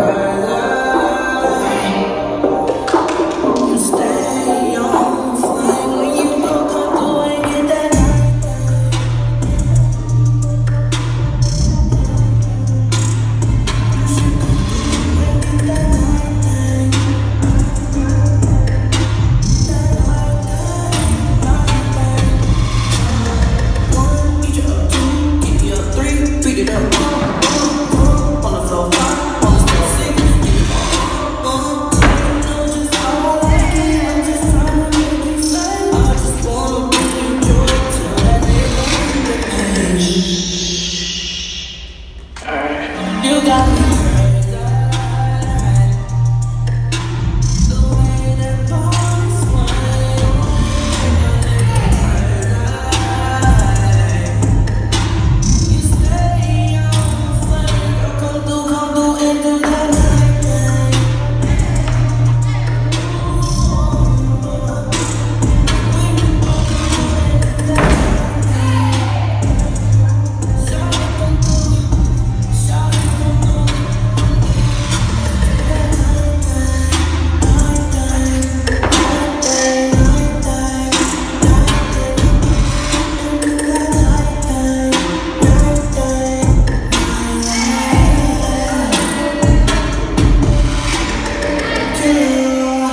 you. 감사합니다.